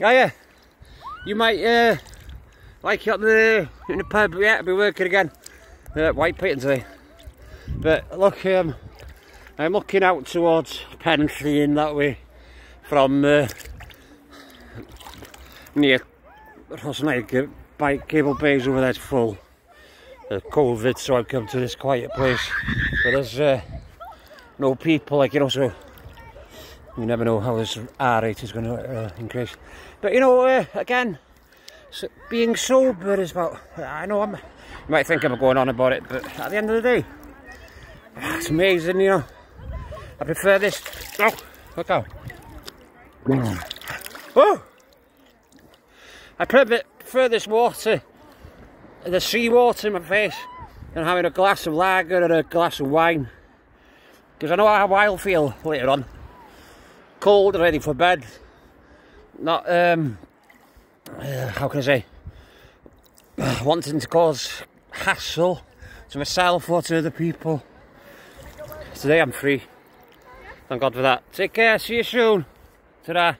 Oh yeah, you might uh, like it up the in the pub. Yeah, I'll be working again. Uh, white painting today. But look, um, I'm looking out towards Penllyn in that way from uh, near Rhosneigr by Cable Bay's over there. Full of COVID, so I've come to this quiet place. But there's uh, no people, like you know, so you never know how this R rate is going to uh, increase. But you know, uh, again, so being sober is about. I know I'm. You might think I'm going on about it, but at the end of the day, it's amazing, you know. I prefer this. Oh, look out. Oh! I prefer this water, the sea water in my face, than having a glass of lager or a glass of wine. Because I know how I'll feel later on. Cold, ready for bed. Not, um, uh, how can I say, wanting to cause hassle to myself or to other people. Today I'm free. Thank God for that. Take care, see you soon. Ta-da.